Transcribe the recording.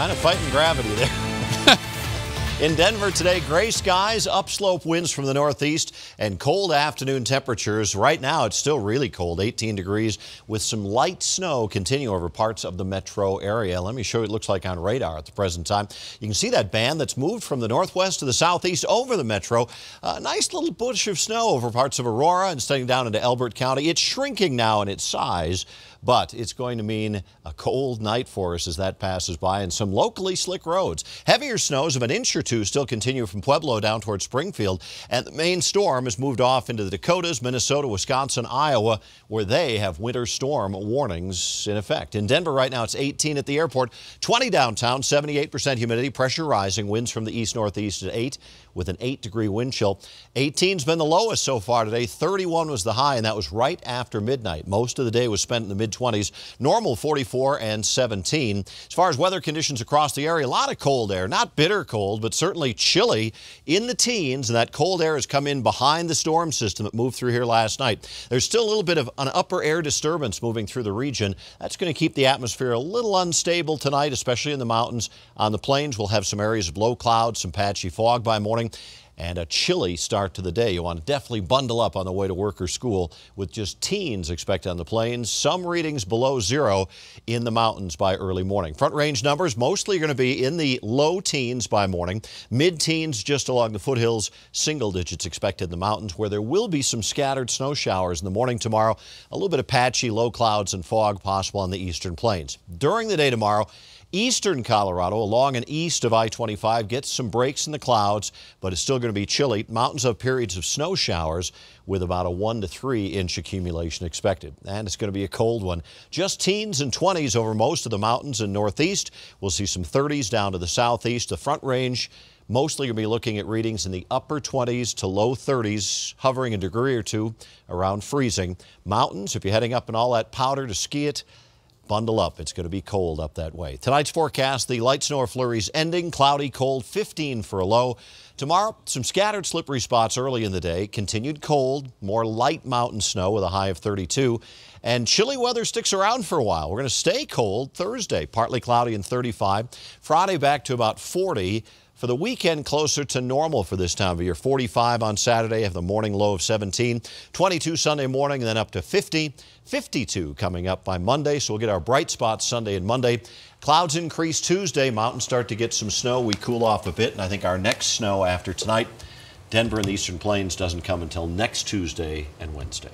kind of fighting gravity there. In Denver today, gray skies, upslope winds from the northeast, and cold afternoon temperatures. Right now, it's still really cold, 18 degrees, with some light snow continuing over parts of the metro area. Let me show you what it looks like on radar at the present time. You can see that band that's moved from the northwest to the southeast over the metro. A nice little bush of snow over parts of Aurora and staying down into Elbert County. It's shrinking now in its size, but it's going to mean a cold night for us as that passes by and some locally slick roads. Heavier snows of an inch or two still continue from Pueblo down toward Springfield, and the main storm has moved off into the Dakotas, Minnesota, Wisconsin, Iowa, where they have winter storm warnings in effect. In Denver right now, it's 18 at the airport, 20 downtown, 78% humidity, pressure rising, winds from the east-northeast at 8 with an 8-degree wind chill. 18's been the lowest so far today. 31 was the high, and that was right after midnight. Most of the day was spent in the mid-20s. Normal 44 and 17. As far as weather conditions across the area, a lot of cold air. Not bitter cold, but certainly chilly in the teens, and that cold air has come in behind the storm system that moved through here last night. There's still a little bit of an upper air disturbance moving through the region. That's going to keep the atmosphere a little unstable tonight, especially in the mountains. On the plains, we'll have some areas of low clouds, some patchy fog by morning and a chilly start to the day. You want to definitely bundle up on the way to work or school with just teens expected on the plains. Some readings below zero in the mountains by early morning. Front range numbers mostly going to be in the low teens by morning. Mid teens just along the foothills. Single digits expected in the mountains where there will be some scattered snow showers in the morning tomorrow. A little bit of patchy low clouds and fog possible on the eastern plains. During the day tomorrow, Eastern Colorado, along and east of I-25, gets some breaks in the clouds, but it's still going to be chilly. Mountains have periods of snow showers with about a 1 to 3 inch accumulation expected. And it's going to be a cold one. Just teens and 20s over most of the mountains in northeast. We'll see some 30s down to the southeast. The front range mostly going to be looking at readings in the upper 20s to low 30s, hovering a degree or two around freezing. Mountains, if you're heading up in all that powder to ski it, Bundle up. It's going to be cold up that way. Tonight's forecast, the light snow or flurries ending, cloudy, cold, 15 for a low. Tomorrow, some scattered slippery spots early in the day, continued cold, more light mountain snow with a high of 32, and chilly weather sticks around for a while. We're going to stay cold Thursday, partly cloudy and 35. Friday back to about 40. For the weekend, closer to normal for this time of year. 45 on Saturday, have the morning low of 17. 22 Sunday morning, and then up to 50. 52 coming up by Monday, so we'll get our bright spots Sunday and Monday. Clouds increase Tuesday. Mountains start to get some snow. We cool off a bit, and I think our next snow after tonight, Denver and the Eastern Plains, doesn't come until next Tuesday and Wednesday.